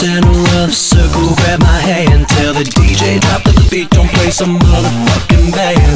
center of the circle, grab my hand. Tell the DJ drop the beat, don't play some motherfucking band.